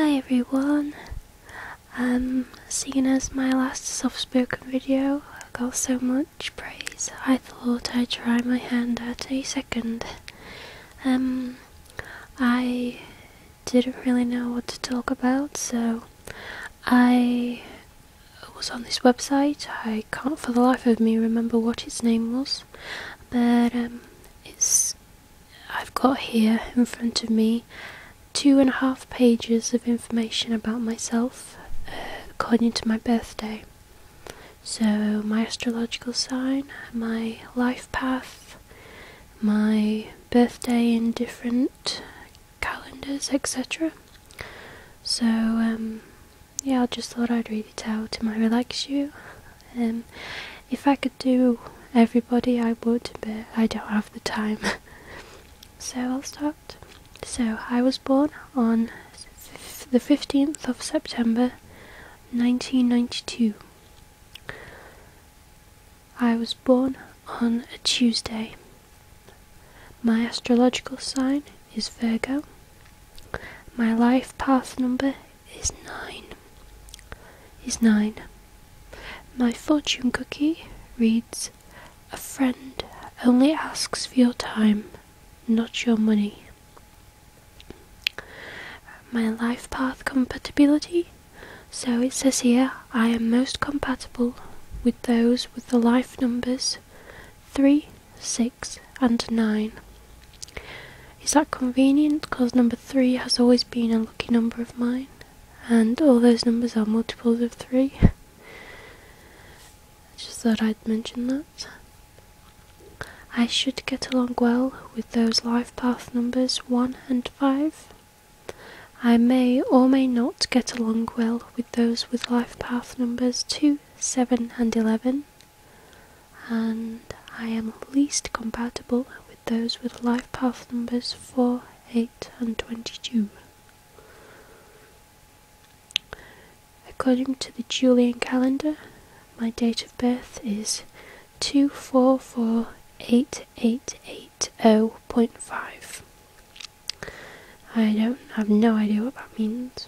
Hi everyone. Um, seeing as my last soft-spoken video got so much praise, I thought I'd try my hand at a second. Um, I didn't really know what to talk about, so I was on this website. I can't for the life of me remember what its name was, but um, it's I've got here in front of me two and a half pages of information about myself uh, according to my birthday. So, my astrological sign, my life path, my birthday in different calendars, etc. So, um, yeah, I just thought I'd read it out. It might relax you. Um, if I could do everybody, I would, but I don't have the time. so, I'll start. So, I was born on the 15th of September 1992. I was born on a Tuesday. My astrological sign is Virgo. My life path number is 9. Is 9. My fortune cookie reads A friend only asks for your time, not your money my life path compatibility. So it says here I am most compatible with those with the life numbers 3, 6, and 9. Is that convenient? Because number 3 has always been a lucky number of mine, and all those numbers are multiples of 3. I Just thought I'd mention that. I should get along well with those life path numbers 1 and 5. I may or may not get along well with those with life path numbers 2, 7 and 11 and I am least compatible with those with life path numbers 4, 8 and 22. According to the Julian calendar, my date of birth is 244888.5. I don't have no idea what that means.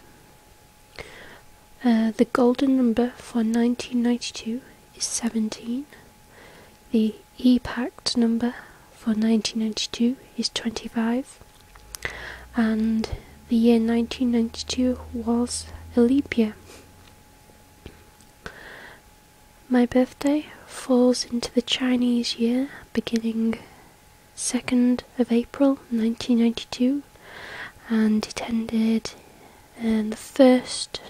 Uh, the golden number for 1992 is 17. The Epact number for 1992 is 25. And the year 1992 was a leap year. My birthday falls into the Chinese year beginning 2nd of April 1992 and it ended and um, the first.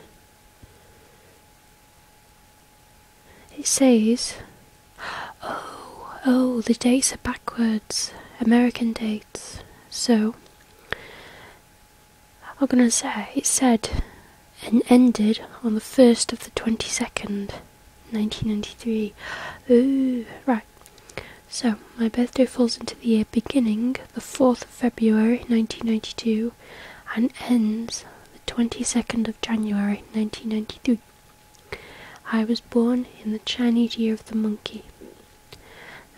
It says oh oh the dates are backwards. American dates. So I'm gonna say it said and ended on the first of the 22nd 1993 ooh right so, my birthday falls into the year beginning the 4th of February 1992 and ends the 22nd of January 1993. I was born in the Chinese year of the monkey.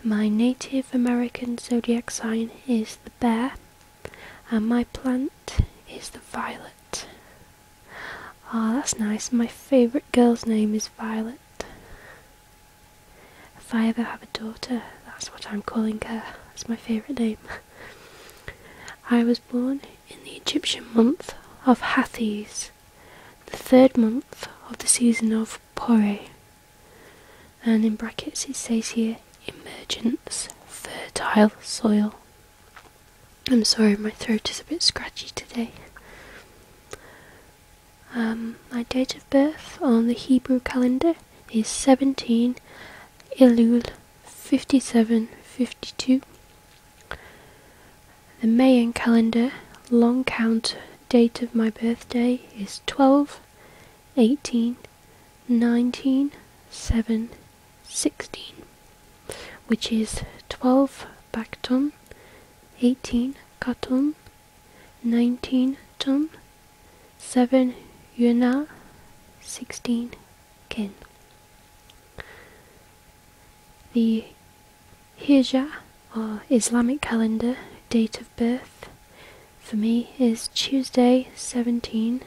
My Native American zodiac sign is the bear, and my plant is the violet. Ah, oh, that's nice. My favourite girl's name is Violet. If I ever have a daughter, that's what I'm calling her. That's my favourite name. I was born in the Egyptian month of Hathis, the third month of the season of Pore. And in brackets it says here, emergence, fertile soil. I'm sorry, my throat is a bit scratchy today. Um, my date of birth on the Hebrew calendar is 17 Elul 5752. The Mayan calendar long count date of my birthday is 12 18 19 7 16 which is 12 Baktun 18 Katun 19 Tun 7 Yuna 16 Kin the Hijra, or uh, Islamic calendar, date of birth for me is Tuesday 17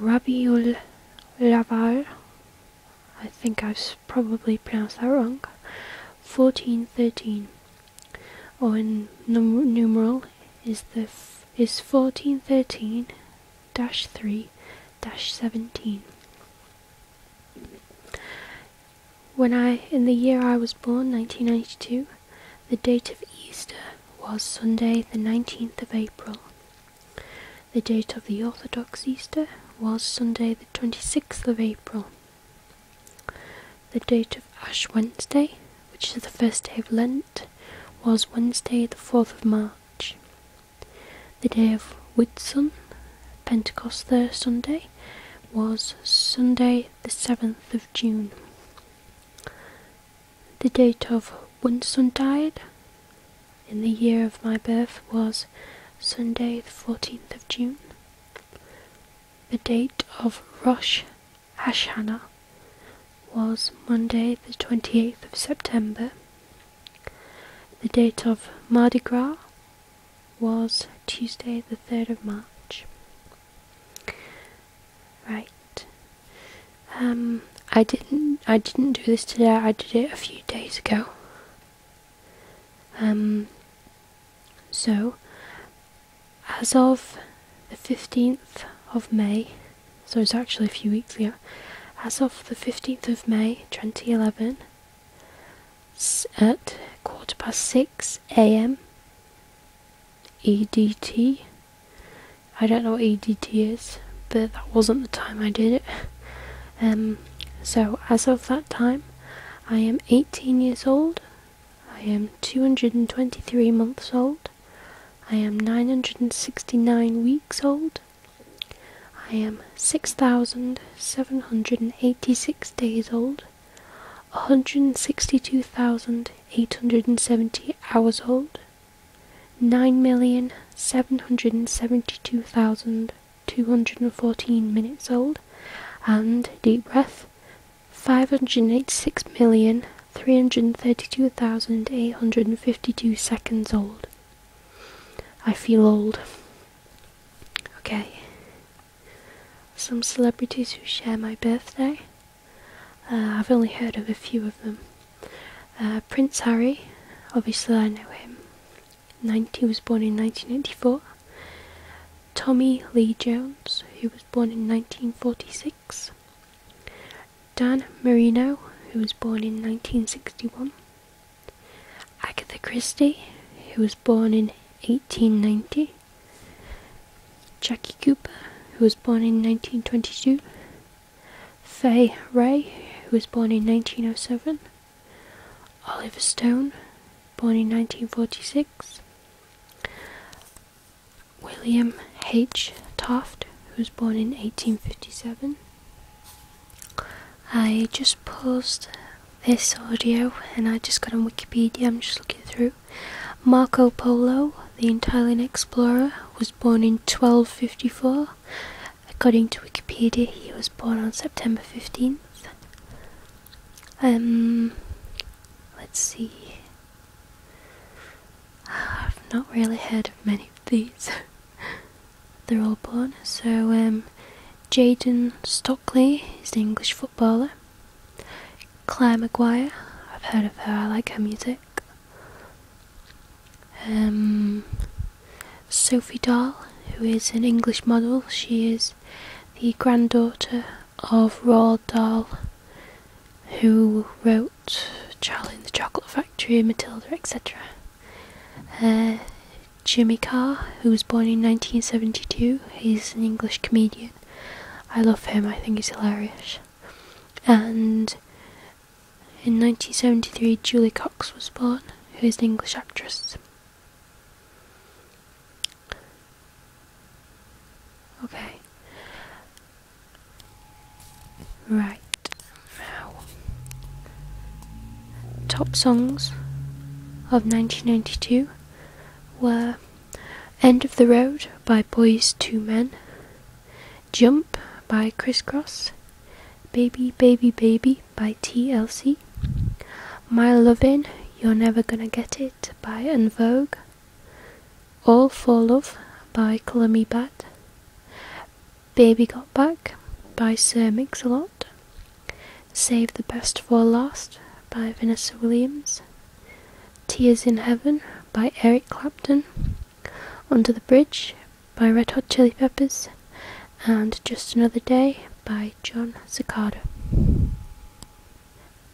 Rabiul Laval. I think I've probably pronounced that wrong. 1413, or in num- numeral is the is 1413 dash 3 dash 17. When I, in the year I was born, 1992, the date of Easter was Sunday, the 19th of April. The date of the Orthodox Easter was Sunday, the 26th of April. The date of Ash Wednesday, which is the first day of Lent, was Wednesday, the 4th of March. The day of Whitsun, Pentecost Sunday, was Sunday, the 7th of June. The date of Whitsuntide in the year of my birth was Sunday, the 14th of June. The date of Rosh Hashanah was Monday, the 28th of September. The date of Mardi Gras was Tuesday, the 3rd of March. Right. Um, I didn't. I didn't do this today. I did it a few days ago. Um. So, as of the fifteenth of May, so it's actually a few weeks ago. As of the fifteenth of May, twenty eleven, at quarter past six a.m. EDT. I don't know what EDT is, but that wasn't the time I did it. Um, so as of that time, I am 18 years old. I am 223 months old. I am 969 weeks old. I am 6,786 days old. 162,870 hours old. 9,772,214 minutes old. And deep breath. 586,332,852 seconds old. I feel old. Okay. Some celebrities who share my birthday. Uh, I've only heard of a few of them. Uh, Prince Harry, obviously I know him. 90, he was born in 1984. Tommy Lee Jones, who was born in 1946. Dan Marino, who was born in 1961. Agatha Christie, who was born in 1890. Jackie Cooper, who was born in 1922. Fay Wray, who was born in 1907. Oliver Stone, born in 1946. William H. Taft, who was born in 1857. I just paused this audio and I just got on Wikipedia, I'm just looking through. Marco Polo, the Italian explorer, was born in 1254. According to Wikipedia, he was born on September 15th. Um, let's see. I've not really heard of many of these. They're all born. So, um, Jayden Stockley is an English footballer. Clare Maguire, I've heard of her, I like her music. Um, Sophie Dahl, who is an English model, she is the granddaughter of Roald Dahl, who wrote Charlie and the Chocolate Factory, Matilda, etc. Uh, Jimmy Carr, who was born in 1972, he's an English comedian. I love him, I think he's hilarious. And in 1973, Julie Cox was born, who is an English actress. Okay. Right. Now. Top songs of 1992 were End of the Road by Boyz II Men, Jump by Kris Kross, Baby Baby Baby by TLC, My Lovin' You're Never Gonna Get It by En Vogue, All for Love by Color Me Badd, Baby Got Back by Sir Mix-a-Lot. Save the Best for Last by Vanessa Williams. Tears in Heaven by Eric Clapton. Under the Bridge by Red Hot Chili Peppers. And Just Another Day by Jon Secada.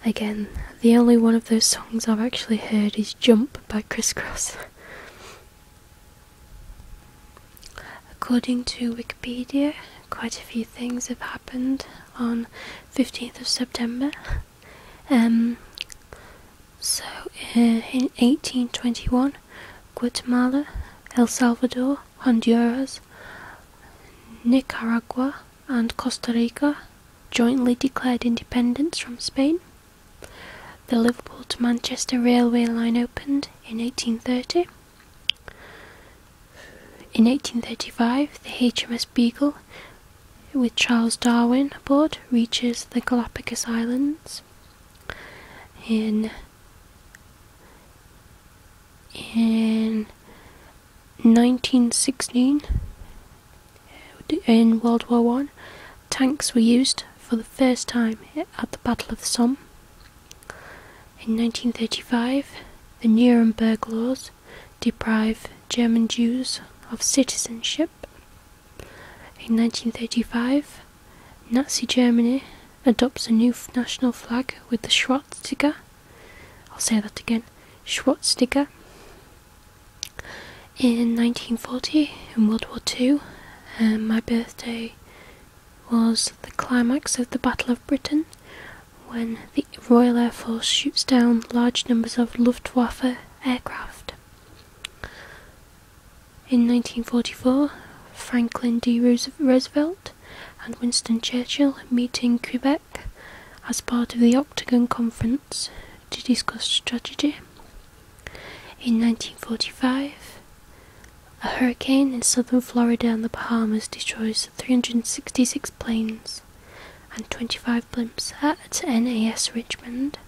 Again, the only one of those songs I've actually heard is Jump by Kris Kross. According to Wikipedia, quite a few things have happened on 15th of September. Um, so, uh, in 1821, Guatemala, El Salvador, Honduras, Nicaragua, and Costa Rica jointly declared independence from Spain. The Liverpool to Manchester railway line opened in 1830. In 1835, the HMS Beagle, with Charles Darwin aboard, reaches the Galapagos Islands. In in 1916, in World War One, tanks were used for the first time at the Battle of the Somme. In 1935, the Nuremberg laws deprive German Jews of citizenship. In 1935, Nazi Germany adopts a new national flag with the swastika. I'll say that again swastika. In 1940, in World War II, um, my birthday was the climax of the Battle of Britain when the Royal Air Force shoots down large numbers of Luftwaffe aircraft. In 1944, Franklin D. Roosevelt and Winston Churchill meet in Quebec as part of the Octagon Conference to discuss strategy. In 1945, a hurricane in southern Florida and the Bahamas destroys 366 planes and 25 blimps at NAS Richmond.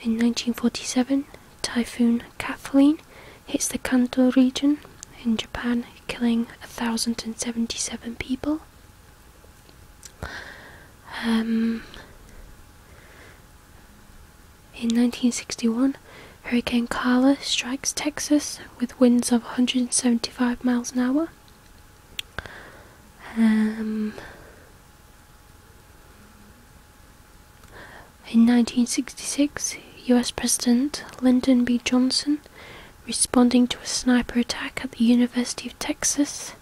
In 1947, Typhoon Kathleen hits the Kanto region in Japan, killing 1,077 people. Um, in 1961, Hurricane Carla strikes Texas with winds of 175 miles an hour. Um, in 1966, US President Lyndon B. Johnson responding to a sniper attack at the University of Texas,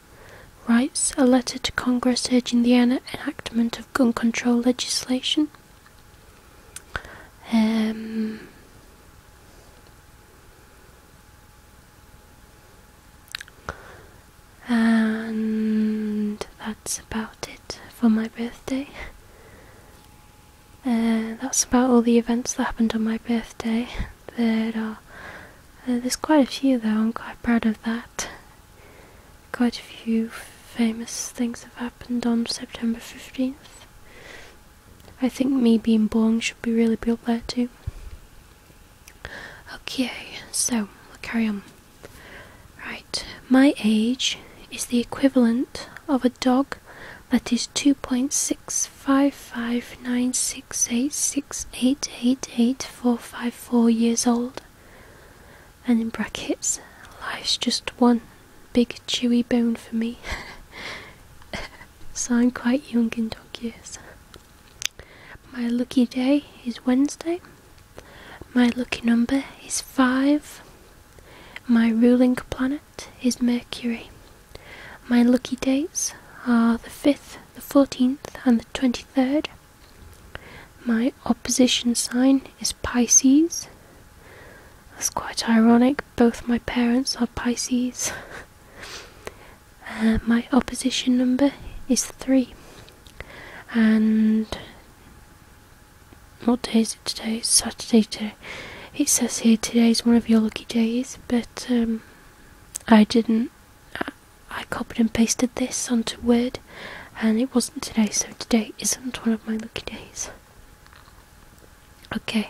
writes a letter to Congress urging the enactment of gun control legislation. Um, and that's about it for my birthday. Uh, that's about all the events that happened on my birthday. There are uh, there's quite a few though, I'm quite proud of that. Quite a few famous things have happened on September 15th. I think me being born should be really be up there too. Okay, so we'll carry on. Right, my age is the equivalent of a dog that is 2.6559686888454 years old and in brackets, life's just one big chewy bone for me. so I'm quite young in dog years. My lucky day is Wednesday. My lucky number is 5. My ruling planet is Mercury. My lucky dates are the 5th, the 14th, and the 23rd. My opposition sign is Pisces. That's quite ironic. Both my parents are Pisces. uh, my opposition number is 3. And what day is it today? It's Saturday today. It says here today is one of your lucky days, but um, I didn't. I, copied and pasted this onto Word, and it wasn't today, so today isn't one of my lucky days. Okay.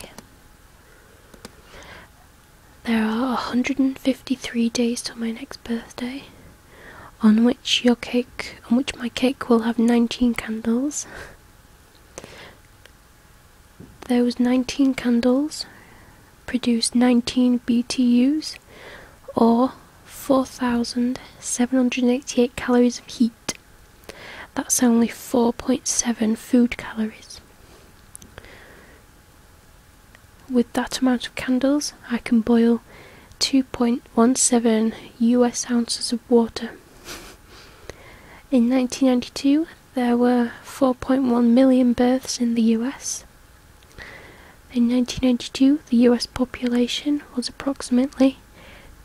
There are 153 days till my next birthday. on which your cake, on which my cake will have 19 candles. Those 19 candles produce 19 BTUs or 4,788 calories of heat. That's only 4.7 food calories. With that amount of candles, I can boil 2.17 US ounces of water. In 1992, there were 4.1 million births in the US. In 1992, the US population was approximately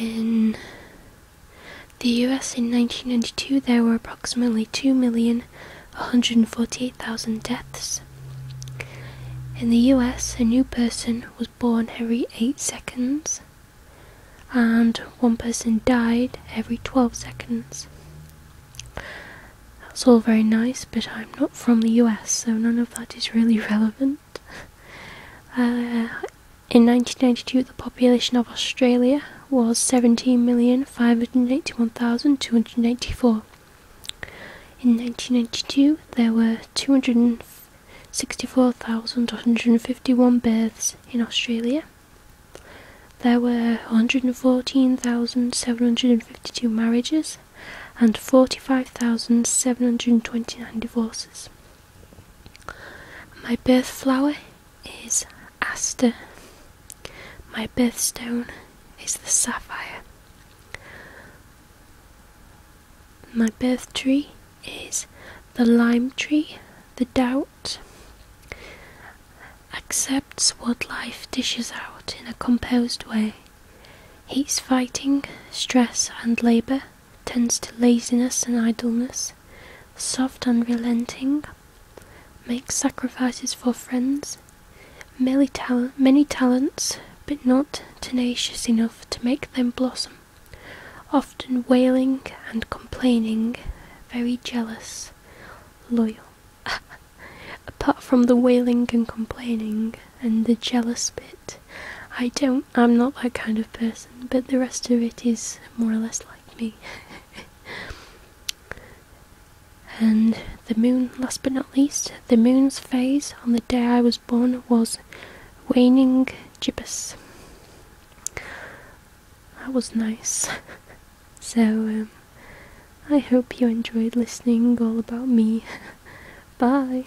In the US in 1992, there were approximately 2,148,000 deaths. In the US, a new person was born every 8 seconds, and one person died every 12 seconds. That's all very nice, but I'm not from the US, so none of that is really relevant. Uh, in 1992, the population of Australia was 17,581,284. In 1992, there were 264,151 births in Australia. There were 114,752 marriages and 45,729 divorces. My birth flower is aster. My birthstone is the sapphire. My birth tree is the lime tree, the doubt. Accepts what life dishes out in a composed way. Hates fighting, stress, and labour, tends to laziness and idleness, soft unrelenting, makes sacrifices for friends, many, tal- many talents, but not tenacious enough to make them blossom, often wailing and complaining, very jealous, loyal. Apart from the wailing and complaining and the jealous bit, I don't, I'm not that kind of person, but the rest of it is more or less like me. and the moon, last but not least, the moon's phase on the day I was born was waning gibbous. That was nice. so, um, I hope you enjoyed listening all about me. Bye.